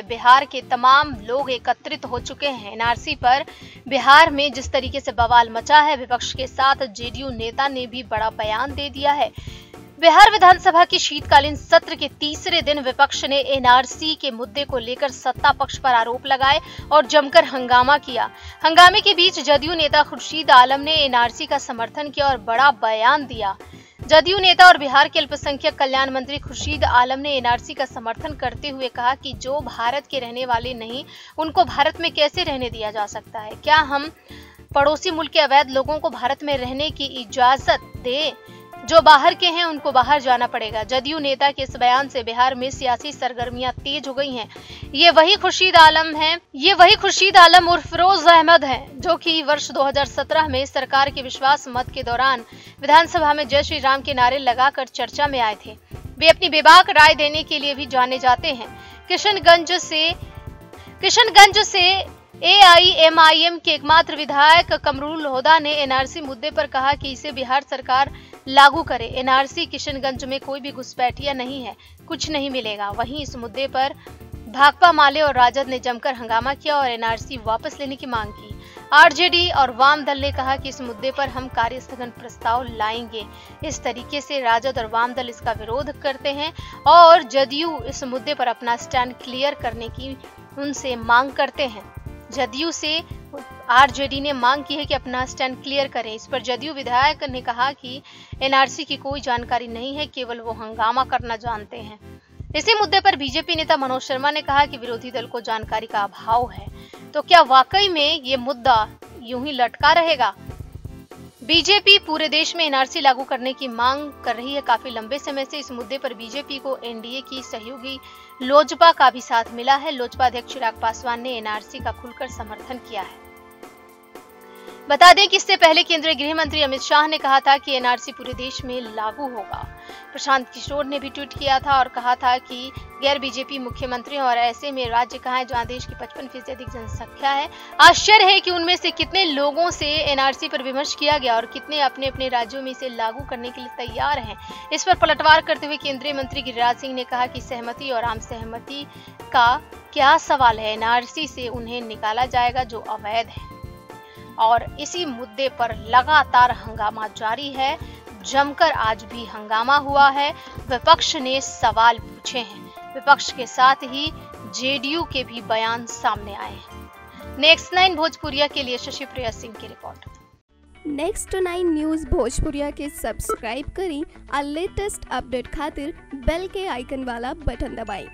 बिहार के तमाम लोग एकत्रित हो चुके हैं। एनआरसी पर बिहार में जिस तरीके से बवाल मचा है, विपक्ष के साथ जेडीयू नेता ने भी बड़ा बयान दे दिया है। बिहार विधानसभा के शीतकालीन सत्र के तीसरे दिन विपक्ष ने एनआरसी के मुद्दे को लेकर सत्ता पक्ष पर आरोप लगाए और जमकर हंगामा किया। हंगामे के बीच जदयू नेता खुर्शीद आलम ने एनआरसी का समर्थन किया और बड़ा बयान दिया। जदयू नेता और बिहार के अल्पसंख्यक कल्याण मंत्री खुर्शीद आलम ने एनआरसी का समर्थन करते हुए कहा कि जो भारत के रहने वाले नहीं, उनको भारत में कैसे रहने दिया जा सकता है? क्या हम पड़ोसी मुल्क के अवैध लोगों को भारत में रहने की इजाज़त दें? जो बाहर के हैं, उनको बाहर जाना पड़ेगा। जदयू नेता के इस बयान से बिहार में सियासी सरगर्मियाँ तेज हो गई हैं। ये वही खुर्शीद आलम हैं, ये वही खुर्शीद आलम उर्फ़ फिरोज अहमद हैं, जो कि वर्ष 2017 में सरकार के विश्वास मत के दौरान विधानसभा में जय श्री राम के नारे लगाकर चर्चा में आए थे। वे अपनी बेबाक राय देने के लिए भी जाने जाते हैं। किशनगंज से किशनगंज से एआईएमआईएम के एकमात्र विधायक कमरुल होदा ने एनआरसी मुद्दे पर कहा कि इसे बिहार सरकार लागू करे। एनआरसी किशनगंज में कोई भी घुसपैठिया नहीं है, कुछ नहीं मिलेगा। वहीं इस मुद्दे पर भाकपा माले और राजद ने जमकर हंगामा किया और एनआरसी वापस लेने की मांग की। आरजेडी और वाम दल ने कहा कि इस मुद्दे पर हम कार्य स्थगन प्रस्ताव लाएँगे। इस तरीके से राजद और वाम दल इसका विरोध करते हैं और जदयू इस मुद्दे पर अपना स्टैंड क्लियर करने की उनसे मांग करते हैं। जदयू से आरजेडी ने मांग की है कि अपना स्टैंड क्लियर करें। इस पर जदयू विधायक ने कहा कि एनआरसी की कोई जानकारी नहीं है, केवल वो हंगामा करना जानते हैं। इसी मुद्दे पर बीजेपी नेता मनोज शर्मा ने कहा कि विरोधी दल को जानकारी का अभाव है। तो क्या वाकई में ये मुद्दा यूँ ही लटका रहेगा? बीजेपी पूरे देश में एनआरसी लागू करने की मांग कर रही है। काफ़ी लंबे समय से इस मुद्दे पर बीजेपी को एनडीए की सहयोगी लोजपा का भी साथ मिला है। लोजपा अध्यक्ष चिराग पासवान ने एनआरसी का खुलकर समर्थन किया है। बता दें कि इससे पहले केंद्रीय गृह मंत्री अमित शाह ने कहा था कि एनआरसी पूरे देश में लागू होगा। प्रशांत किशोर ने भी ट्वीट किया था और कहा था कि गैर बीजेपी मुख्यमंत्री और ऐसे में राज्य कहा है जहाँ देश की पचपन फ़ीसदी अधिक जनसंख्या है। आश्चर्य है कि उनमें से कितने लोगों से एनआरसी पर विमर्श किया गया और कितने अपने अपने राज्यों में इसे लागू करने के लिए तैयार हैं। इस पर पलटवार करते हुए केंद्रीय मंत्री गिरिराज सिंह ने कहा कि सहमति और आम सहमति का क्या सवाल है? एनआरसी से उन्हें निकाला जाएगा जो अवैध है। और इसी मुद्दे पर लगातार हंगामा जारी है। जमकर आज भी हंगामा हुआ है। विपक्ष ने सवाल पूछे हैं। विपक्ष के साथ ही जेडीयू के भी बयान सामने आए हैं। नेक्स्ट नाइन भोजपुरिया के लिए शशि प्रिया सिंह की report. Next nine news Bhojpuriya के सब्सक्राइब करें। और लेटेस्ट अपडेट खातिर बेल के आइकन वाला बटन दबाएँ।